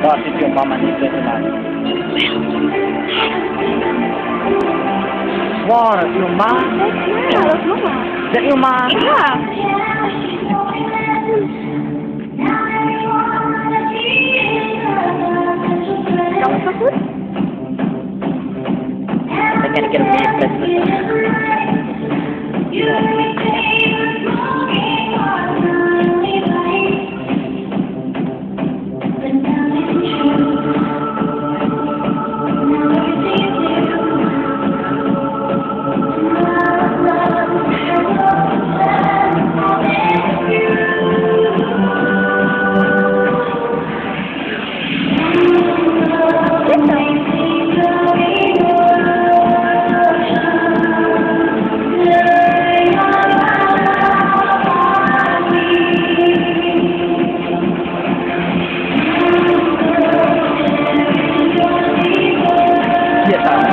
Bakit yung mama ni Ferdinand? Wow, yung ma? Dat yung ma? Ja. Kan het zo goed? get that.